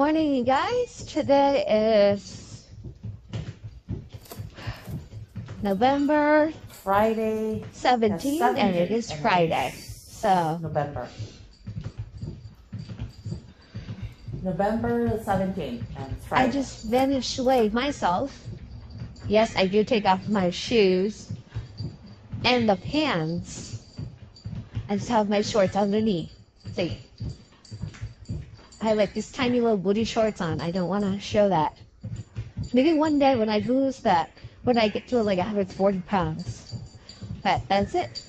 Morning, you guys. Today is November Friday, 17th, and it is and Friday. So, November. November 17th, and Friday. I just vanished away myself. Yes, I do take off my shoes and the pants. I just have my shorts underneath. See? I like these tiny little booty shorts on. I don't want to show that. Maybe one day when I lose that, when I get to like 140 pounds. But that's it.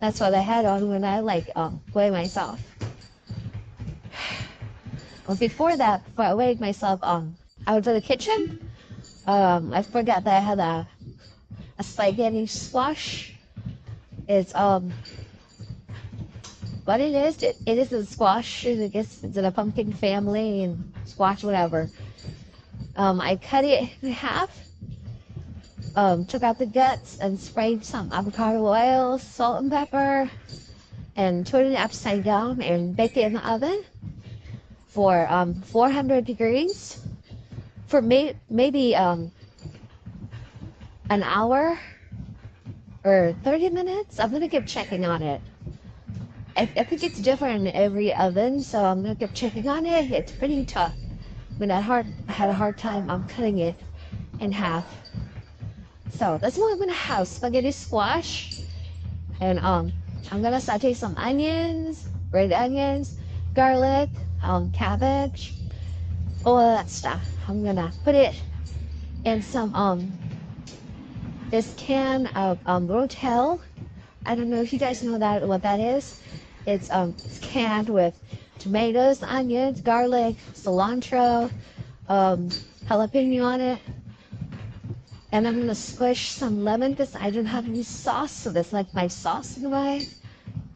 That's what I had on when I like um, weigh myself. Well, before that, before I weighed myself um, out to the kitchen, um, I forgot that I had a, a spaghetti squash. It's um, what it is, it, it is a squash. I guess it's in a pumpkin family and squash, whatever. Um, I cut it in half, um, took out the guts, and sprayed some avocado oil, salt, and pepper, and turned it upside down and baked it in the oven for um, 400 degrees for may- maybe um, an hour or 30 minutes. I'm gonna keep checking on it. I, I think it's different in every oven, so I'm gonna keep checking on it. It's pretty tough. I mean, I hard I had a hard time. I'm cutting it in half. So that's what I'm gonna have: spaghetti squash, and um, I'm gonna saute some onions, red onions, garlic, um, cabbage, all that stuff. I'm gonna put it in some um this can of um Rotel. I don't know if you guys know that what that is. It's um canned with tomatoes, onions, garlic, cilantro, um, jalapeno on it. And I'm gonna squish some lemon because I don't have any sauce, so that's like my sauce in way.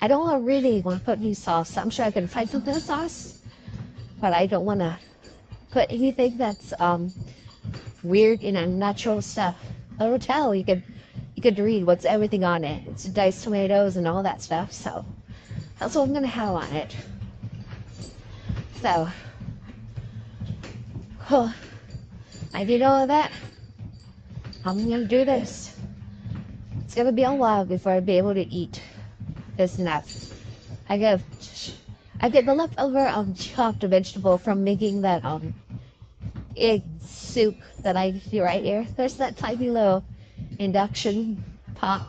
I don't really want to put any sauce. I'm sure I can find something with sauce, but I don't want to put anything that's um, weird in unnatural stuff. A hotel, you could you could read what's everything on it. It's diced tomatoes and all that stuff. So that's what I'm gonna have on it. So, oh, I did all of that. I'm gonna do this. It's gonna be a while before I be able to eat this nuts. I get I get the leftover um chopped vegetable from making that um egg soup that I do right here. There's that tiny little induction pot.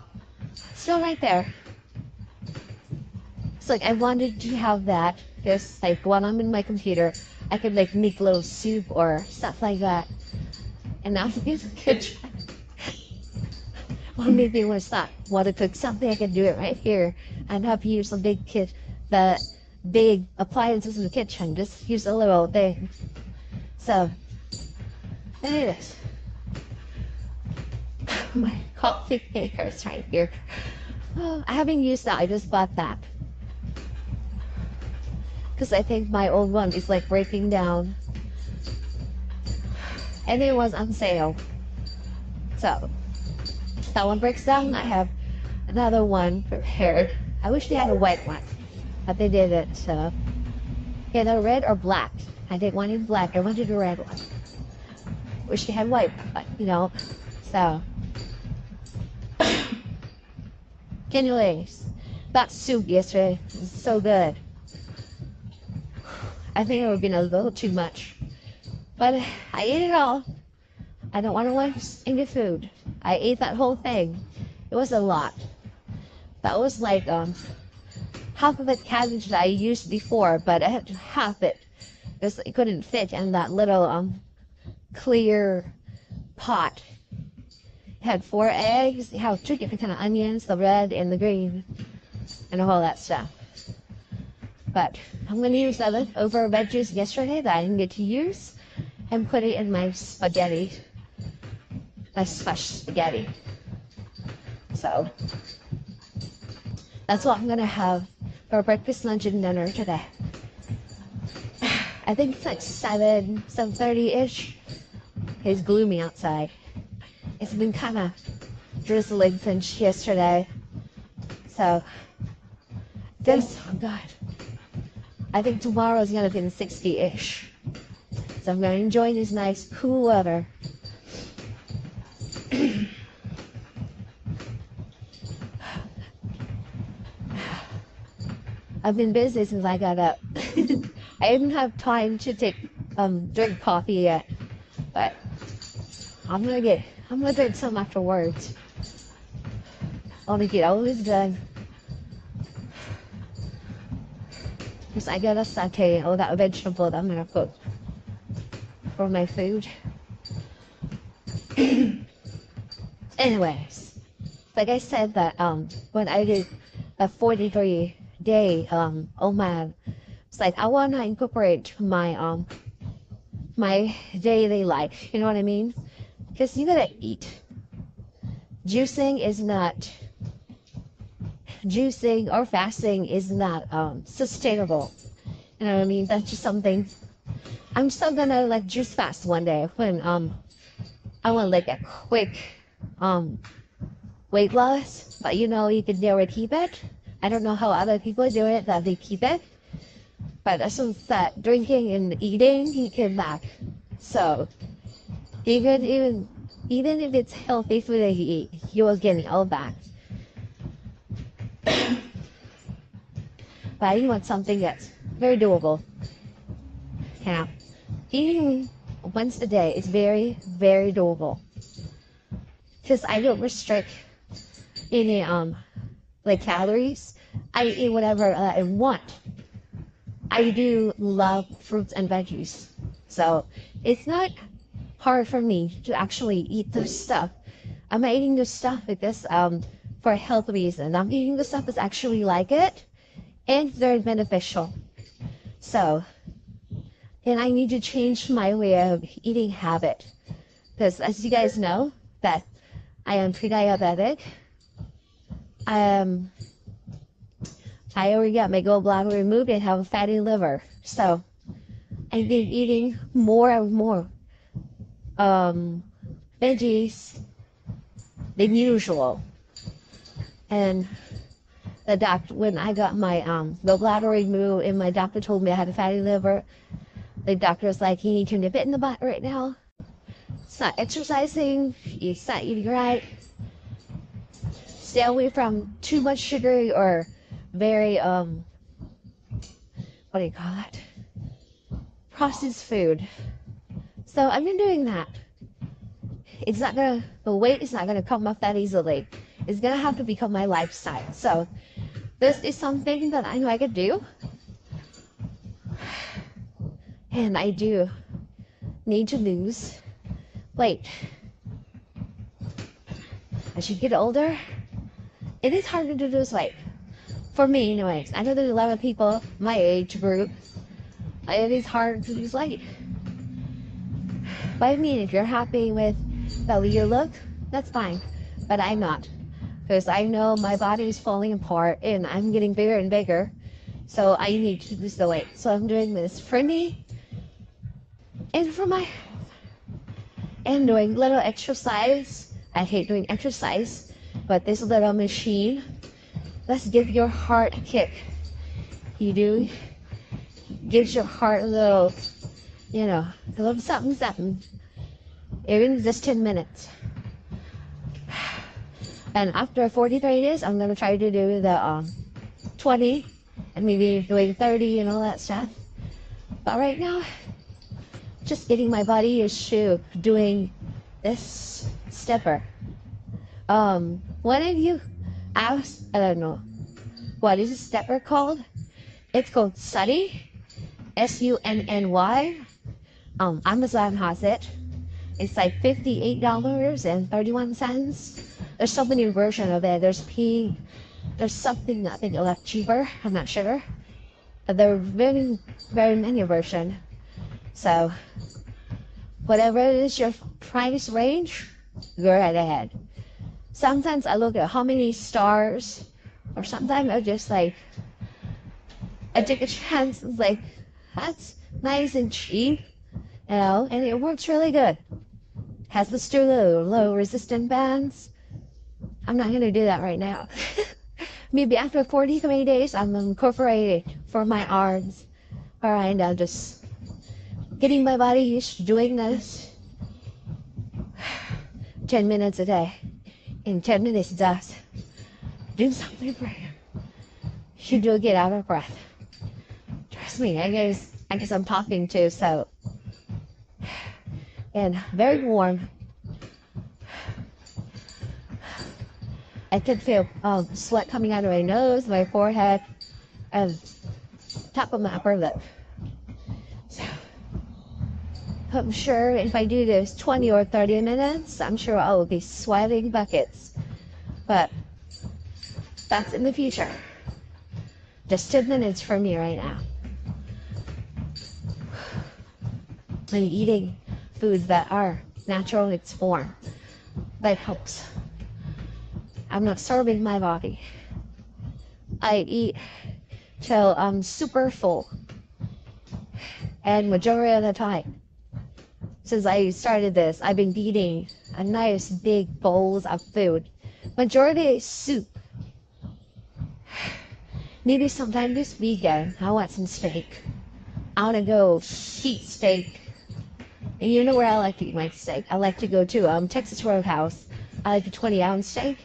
Still right there. Like I wanted to have that. Just like when I'm in my computer, I could like make little soup or stuff like that. And now in the kitchen. Or maybe when it's not want to cook something, I can do it right here and have you use the big kit, the big appliances in the kitchen. Just use a little thing. So, there it is. My coffee maker is right here. Oh, I haven't used that. I just bought that because I think my old one is like breaking down, and it was on sale. So that one breaks down. I have another one prepared. I wish they had a white one, but they didn't. So either red or black. I did one it black. I wanted a red one. Wish they had white, but you know. So anyways, that soup yesterday was so good. I think it would have been a little too much, but I ate it all. I don't want to waste any food. I ate that whole thing. It was a lot. That was like um half of the cabbage that I used before, but I had to half it because it couldn't fit in that little um clear pot. It had four eggs. It had two different kind of onions, the red and the green, and all that stuff. But I'm gonna use the leftover veggies yesterday that I didn't get to use, and put it in my spaghetti my smash spaghetti. So that's what I'm gonna have for breakfast, lunch, and dinner today. I think it's like seven, seven thirty ish. It's gloomy outside. It's been kind of drizzling since yesterday. So this, oh God, I think tomorrow's gonna be in 60 ish. So I'm gonna enjoy this nice cool weather. I've been busy since I got up. I didn't have time to take um drink coffee yet, but I'm gonna get I'm gonna drink some afterwards. I wanna get all this done. Cause I get a saute all that vegetable that I'm gonna cook for my food. Anyways, like I said that um when I did a 43 day um oh man it's like I want to incorporate my um my daily life. You know what I mean? Because you gotta eat. Juicing is not juicing or fasting is not um sustainable. You know what I mean? That's just something. I'm still gonna like juice fast one day when um I want like a quick um weight loss. But you know you can never keep it. I don't know how other people do it that they keep it, but soon as that drinking and eating, he came back. So even even even if it's healthy food that he eat, he was getting all back. but I want something that's very doable. Yeah, eating once a day is very very doable because I don't restrict any um like calories. I eat whatever uh, I want. I do love fruits and veggies. So it's not hard for me to actually eat this stuff. I'm eating this stuff because um for health reason. I'm eating the stuff that's actually like it and very beneficial. So and I need to change my way of eating habit. Because as you guys know that I am pre-diabetic. Um I already got my gallbladder removed and have a fatty liver. So I've been eating more and more um, veggies than usual. And the doctor, when I got my um, gallbladder removed and my doctor told me I had a fatty liver, the doctor was like, you need to nip it in the butt right now. It's not exercising, it's not eating right. Stay away from too much sugary or very um what do you call it? Processed food. So i've been doing that. It's not gonna the weight is not gonna come off that easily it's gonna have to become my lifestyle so this is something that i know i could do and i do need to lose weight as you get older it is harder to lose weight for me anyways. I know there's a lot of people my age group. It is hard to lose weight. But I mean, if you're happy with the way you look, that's fine. But I'm not. Because I know my body is falling apart and I'm getting bigger and bigger. So I need to lose the weight. So I'm doing this for me and for my and doing little exercise. I hate doing exercise, but this little machine Let's give your heart a kick. You do? Gives your heart a little, you know, a little something, something. Even just 10 minutes. And after 43 days, I'm going to try to do the um, 20 and maybe doing 30 and all that stuff. But right now, just getting my body used to doing this stepper. Um, one of you asked, I don't know, what is this stepper called? It's called Sunny, S-U-N-N-Y. Um, Amazon has it. It's like $58.31. There's so many versions of it. There's pink. There's something I think a lot cheaper. I'm not sure. But there are very, very many versions. So, whatever is your price range, go right ahead sometimes I look at how many stars, or sometimes I just like, I take a chance, it's like, that's nice and cheap, you know, and it works really good. Has the low, low resistant bands. I'm not gonna do that right now. Maybe after 43 days, I'm incorporating for my arms. Alright, I'm just getting my body used to doing this 10 minutes a day. In 10 minutes does do something for you. You do get out of breath. Trust me, I guess, I guess I'm talking too, so. And very warm. Can feel um, sweat coming out of my nose, my forehead, and top of my upper lip. So I'm sure if I do this 20 or 30 minutes, I'm sure I will be sweating buckets. But that's in the future. Just 10 minutes for me right now. I'm eating foods that are natural in its form. That helps. I'm not starving my body. I eat till I'm super full. And majority of the time, since I started this, I've been eating a nice big bowls of food. Majority soup. Maybe sometime this weekend, I want some steak. I want to go eat steak. And you know where I like to eat my steak? I like to go to um, Texas Roadhouse. I like a 20 ounce steak.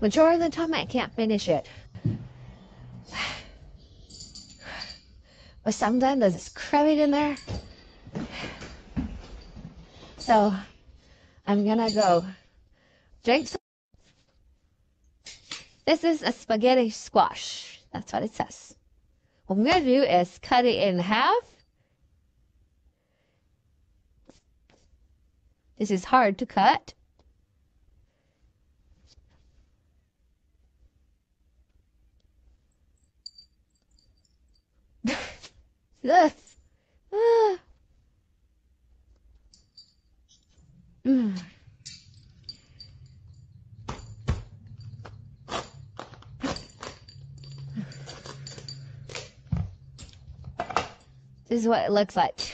Majority of the time, I can't finish it. But sometimes there's credit in there. So I'm gonna go drink some. This is a spaghetti squash. That's what it says. What I'm gonna do is cut it in half. This is hard to cut. Ugh. Ah. Mm. This is what it looks like.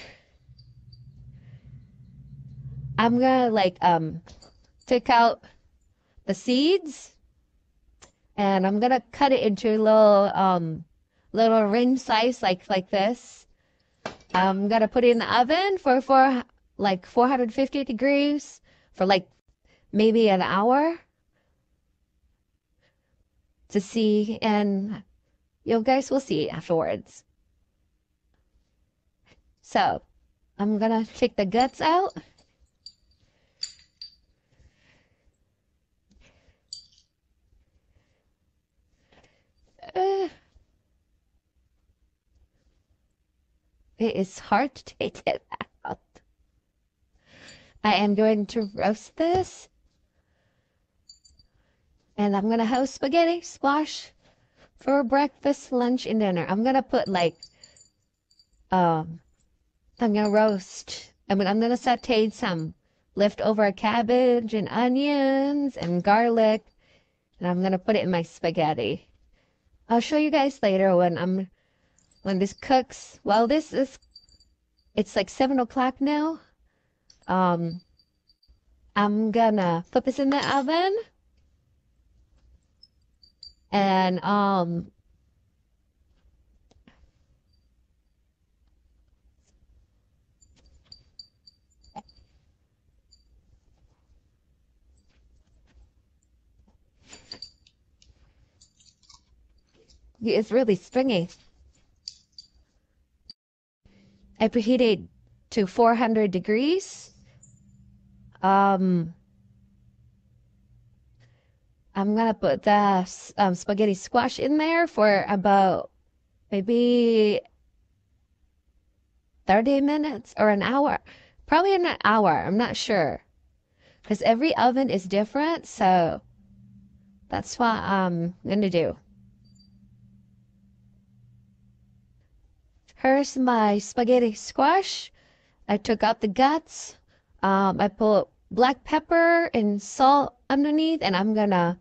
I'm gonna like um take out the seeds and I'm gonna cut it into little um little ring size like like this. Um, I'm gonna put it in the oven for for like 450 degrees for like maybe an hour to see and you guys will see afterwards. So I'm gonna take the guts out. It is hard to take it out. I am going to roast this. And I'm going to have spaghetti squash for breakfast, lunch, and dinner. I'm going to put like, um, I'm going to roast, I mean, I'm going to saute some leftover cabbage and onions and garlic. And I'm going to put it in my spaghetti. I'll show you guys later when I'm, when this cooks. Well, this is, it's like seven o'clock now. Um, I'm gonna put this in the oven. And, um, it's really springy. I preheated to 400 degrees. Um, I'm gonna put the um, spaghetti squash in there for about maybe 30 minutes or an hour. Probably an hour, I'm not sure. Because every oven is different, so that's what I'm gonna do. Here's my spaghetti squash. I took out the guts. Um, I put black pepper and salt underneath, and I'm gonna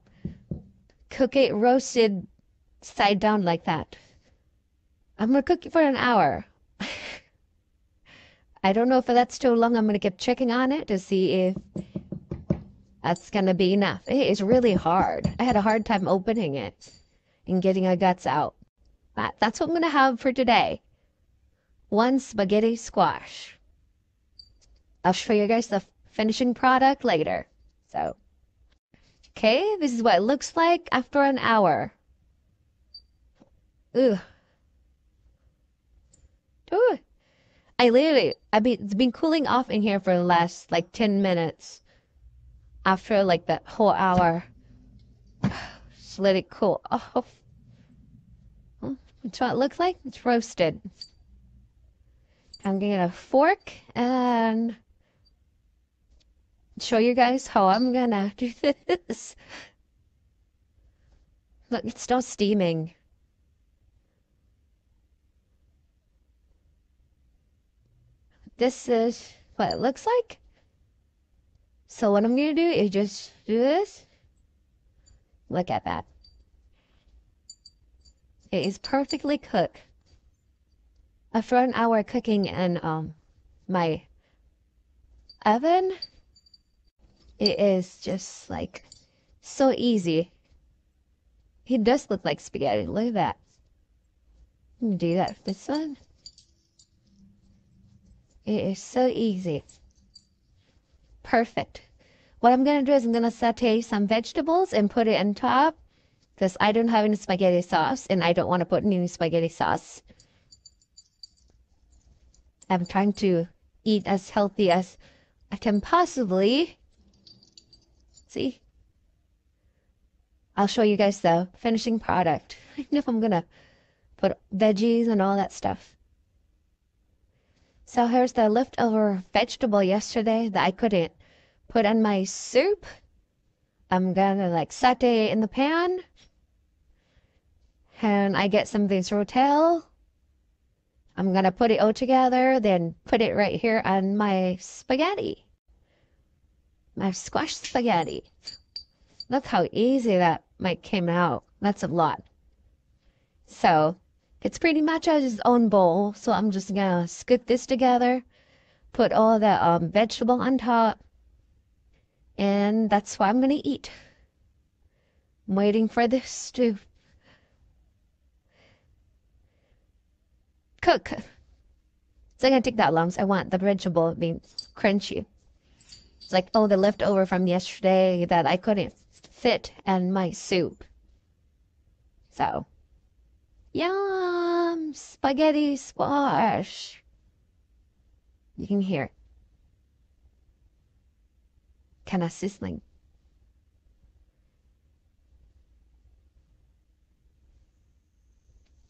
cook it roasted side down like that. I'm gonna cook it for an hour. I don't know if that's too long. I'm gonna keep checking on it to see if that's gonna be enough. It is really hard. I had a hard time opening it and getting the guts out. But that's what I'm gonna have for today one spaghetti squash. I'll show you guys the finishing product later. So, okay, this is what it looks like after an hour. Ooh. Ooh. I literally, I've been, it's been cooling off in here for the last like 10 minutes. After like that whole hour. Just let it cool off. That's what it looks like. It's roasted. I'm going to fork and show you guys how I'm gonna do this. Look, it's still steaming. This is what it looks like. So what I'm gonna do is just do this. Look at that. It is perfectly cooked. After an hour cooking in um my oven, it is just like so easy. It does look like spaghetti. Look at that. Do that for this one. It is so easy. Perfect. What I'm gonna do is I'm gonna saute some vegetables and put it on top because I don't have any spaghetti sauce and I don't want to put any spaghetti sauce. I'm trying to eat as healthy as I can possibly. See? I'll show you guys the finishing product. I know I'm gonna put veggies and all that stuff. So here's the leftover vegetable yesterday that I couldn't put in my soup. I'm gonna like saute in the pan and I get some tail. I'm gonna put it all together, then put it right here on my spaghetti. My squash spaghetti. Look how easy that might came out. That's a lot. So it's pretty much as its own bowl. So I'm just gonna scoop this together, put all the um, vegetable on top, and that's what I'm gonna eat. I'm waiting for this to cook. It's not gonna take that long. So I want the vegetable being crunchy. It's like oh the leftover from yesterday that I couldn't fit in my soup. So yum spaghetti squash. You can hear. Kind of sizzling.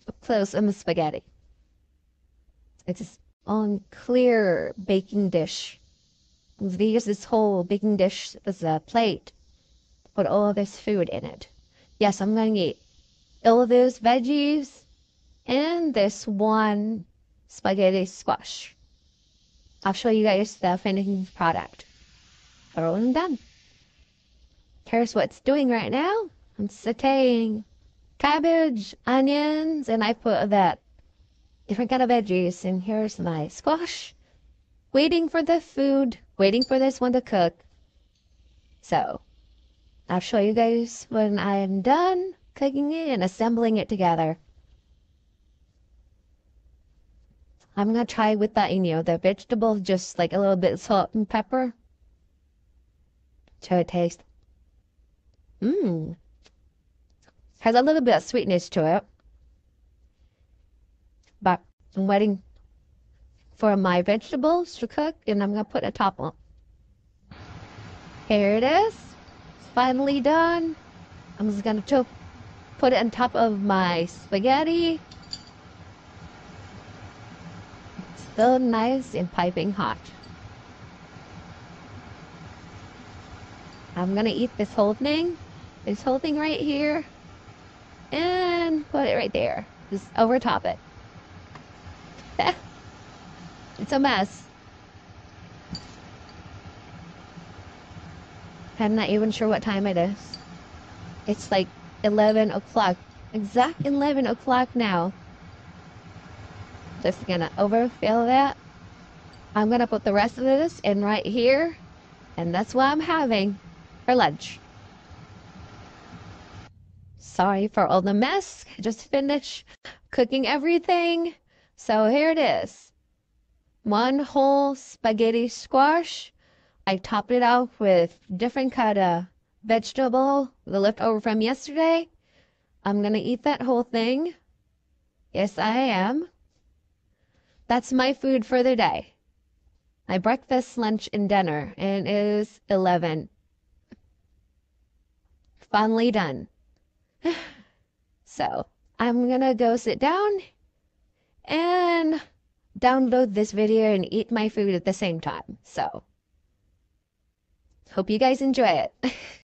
Up close on the spaghetti. It's on clear baking dish. Use this whole baking dish as a plate. Put all this food in it. Yes, I'm going to eat all of those veggies and this one spaghetti squash. I'll show you guys the finished product. All done. Here's what it's doing right now. I'm sauteing cabbage, onions, and I put that different kind of veggies. And here's my squash. Waiting for the food, waiting for this one to cook. So, I'll show you guys when I'm done cooking it and assembling it together. I'm gonna try with that, you know, the vegetable, just like a little bit salt and pepper. Show it taste. Mmm. Has a little bit of sweetness to it. I'm waiting for my vegetables to cook and I'm gonna put a top on. Here it is. It's finally done. I'm just gonna put it on top of my spaghetti. It's still nice and piping hot. I'm gonna eat this whole thing, this whole thing right here, and put it right there. Just over top it. It's a mess. I'm not even sure what time it is. It's like 11 o'clock. Exact 11 o'clock now. Just gonna overfill that. I'm gonna put the rest of this in right here. And that's what I'm having for lunch. Sorry for all the mess. I just finished cooking everything. So here it is. One whole spaghetti squash. I topped it off with different kind of vegetable, the leftover from yesterday. I'm gonna eat that whole thing. Yes, I am. That's my food for the day. My breakfast, lunch, and dinner, and it is 11. Finally done. so, I'm gonna go sit down and download this video and eat my food at the same time. So, hope you guys enjoy it.